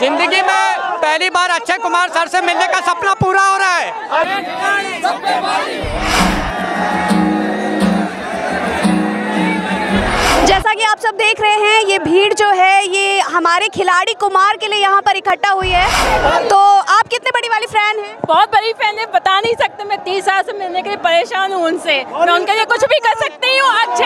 ज़िंदगी में पहली बार अक्षय कुमार सर से मिलने का सपना पूरा हो रहा है। जैसा कि आप सब देख रहे हैं ये भीड़ जो है ये हमारे खिलाड़ी कुमार के लिए यहाँ पर इकट्ठा हुई है। तो आप कितने बड़ी वाली फ़ैन हैं? बहुत बड़ी फ़ैन है बता नहीं सकते मैं तीस साल से मिलने के लिए परेशान हूँ उनसे। मैं उनके लिए कुछ भी कर सकती हूँ अक्षय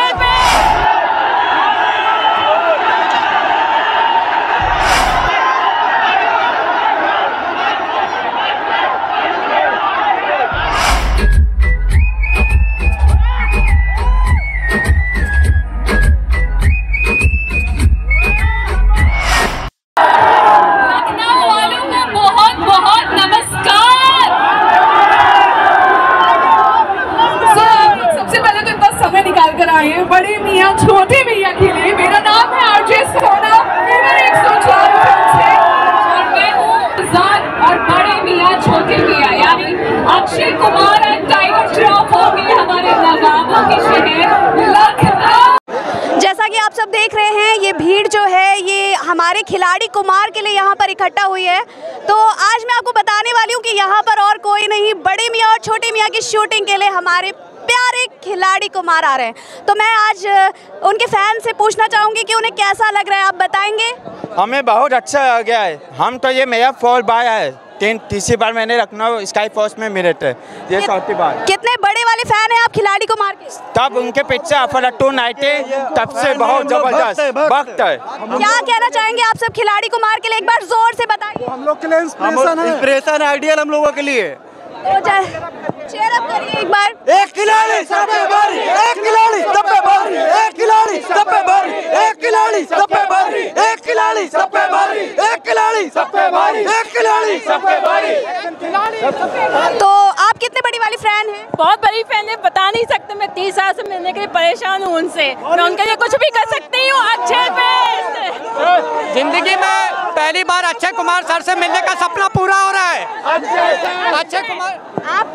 अक्षय कुमार एंड टाइगर श्रॉफ होंगे हमारे नवाबों के शहर लखनऊ। जैसा कि आप सब देख रहे हैं ये भीड़ जो है ये हमारे खिलाड़ी कुमार के लिए यहाँ पर इकट्ठा हुई है। तो आज मैं आपको बताने वाली हूँ कि यहाँ पर और कोई नहीं बड़े मियाँ और छोटे मियाँ की शूटिंग के लिए हमारे प्यारे खिलाड़ी कुमार आ रहे हैं। तो मैं आज उनके फ़ैन से पूछना चाहूँगी कि उन्हें कैसा लग रहा है आप बताएँगे? हमें बहुत अच्छा लग गया है। हम तो ये मेरा फोर बार है तीन तीसरी बार मैंने लखनऊ स्काई फोर्स में मिले थे। ये चौथी बार। कितने बड़े वाले फ़ैन हैं आप खिलाड़ी कुमार के? तब उनके पीछे अफलाटून आए थे तब से बहुत ज़बरदस्त। वक्त है। क्या कहना चाहेंगे आप सब खिलाड़ी कुमार के लिए? एक बार ज़ोर से बताइए। हम लोग के लिए इंस्पिरेशन है। इंस्पिरेशन आइडियल हम लोगों के लिए। चेयर अप करिए एक बार। एक खिलाड़ी सब पे भारी एक खिलाड़ी सब पे भारी एक खिलाड़ी सब पे भारी एक खिलाड़ी सब पे भारी एक खिलाड़ी सब पे भारी एक खिलाड़ी सब पे भारी खिलाड़ी। सब पे भारी तो आप कितने बड़ी वाली फ़ैन हैं? बहुत बड़ी फ़ैन है बता नहीं सकते मैं तीस साल से मिलने के लिए परेशान हूँ उनसे। मैं उनके लिए कुछ भी कर सकती हूँ अक्षय पे ज़िंदगी में पहली बार अक्षय कुमार सर से मिलने का सपना पूरा हो रहा है। अक्षय कुमार आप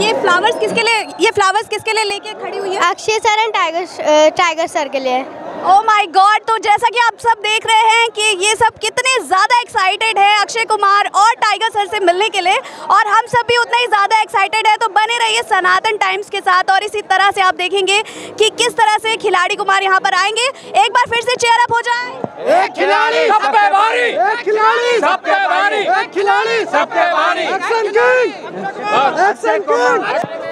ये फ्लावर्स किसके लिए ये फ्लावर्स किसके लिए लेके खड़ी हुई है? Akshay sir and Tiger Tiger sir के लिए। ओ माय गॉड तो जैसा कि आप सब देख रहे हैं कि ये सब कितने ज़्यादा एक्साइटेड है अक्षय कुमार और टाइगर सर से मिलने के लिए। और हम सब भी उतने ही ज़्यादा एक्साइटेड है तो बने रहिए सनातन टाइम्स के साथ। और इसी तरह से आप देखेंगे कि किस तरह से खिलाड़ी कुमार यहाँ पर आएँगे। एक बार फिर से चेयर अप हो जाए। एक खिलाड़ी सब पे भारी एक खिलाड़ी सब पे भारी एक खिलाड़ी सब पे भारी एक्शन किंग एक्शन किंग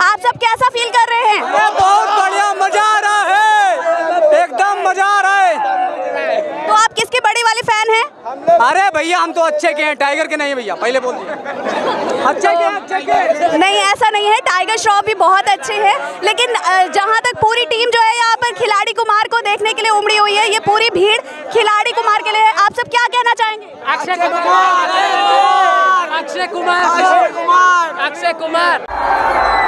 आप सब कैसा फील कर रहे हैं? बहुत बढ़िया मज़ा आ रहा है एकदम मज़ा आ रहा है तो आप किसके बड़े वाले फ़ैन हैं अरे भैया हम तो अच्छे के हैं टाइगर के नहीं भैया पहले बोल दिए अच्छे के अच्छे के नहीं ऐसा नहीं है टाइगर श्रॉफ भी बहुत अच्छे हैं लेकिन जहाँ तक पूरी टीम जो है यहाँ पर खिलाड़ी कुमार को देखने के लिए उमड़ी हुई है ये पूरी भीड़ खिलाड़ी कुमार के लिए है। आप सब क्या कहना चाहेंगे? अक्षय कुमार! अक्षय कुमार! अक्षय कुमार! अक्षय कुमार!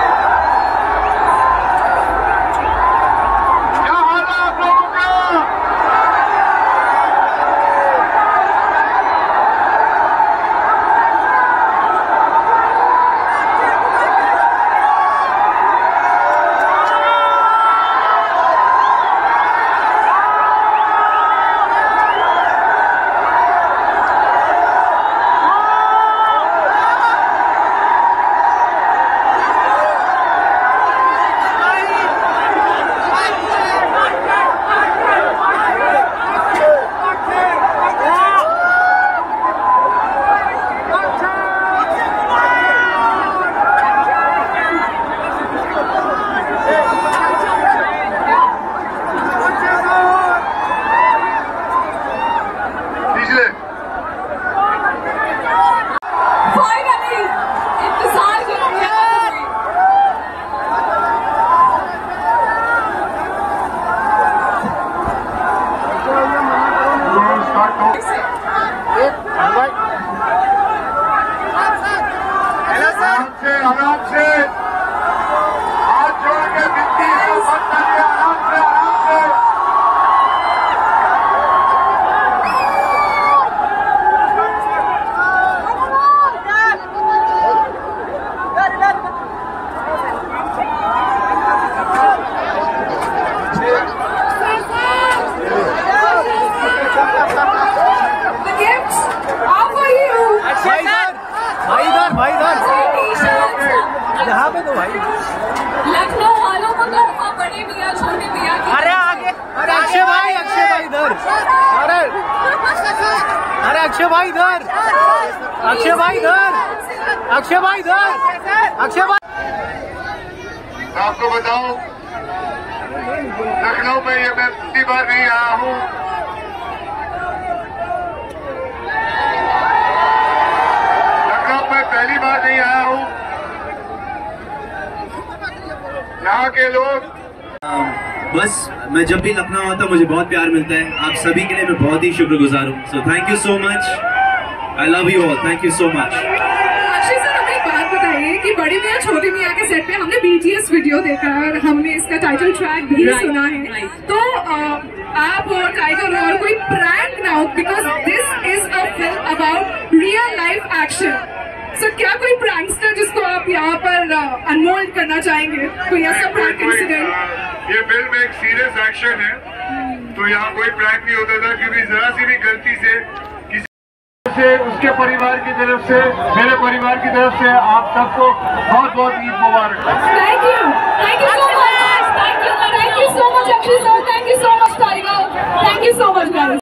भाई साहब। यहाँ पे तो भाई। लखनऊ वालों को तो बड़े भैया छोटे भैया अरे आगे अरे अक्षय भाई अक्षय भाई इधर। अरे अरे अक्षय भाई इधर। अक्षय भाई इधर। अक्षय भाई इधर। अक्षय भाई। आपको बताओ लखनऊ में ये मैं पहली बार नहीं आया हूँ। यहाँ के लोग। बस मैं जब भी लखनऊ आता हूँ मुझे बहुत प्यार मिलता है। आप सभी के लिए मैं बहुत ही शुक्रगुजार हूँ। So thank you so much I love you all thank you so much Akshay एक बात बताइए कि बड़े मियाँ छोटे मियाँ के सेट पे हमने बीटीएस वीडियो देखा है और हमने इसका टाइटल ट्रैक भी right, सुना है। right. तो अ, आप और टाइगर और कोई प्रैंक ना हो because this is a film about real life action sir क्या कोई प्रैंकस्टर जिसको आप यहाँ पर uh, अनमोल्ड करना चाहेंगे? कोई ऐसा प्रैंक इंसिडेंट uh, ये बिल में एक सीरियस एक्शन है। तो यहाँ कोई प्रैंक नहीं होता था क्योंकि जरा सी भी गलती से से उसके परिवार की तरफ़ से मेरे परिवार की तरफ़ से आप सबको बहुत बहुत ईद मुबारक। Thank you thank you so much thank you so much Akshay sir thank you so much thank you so much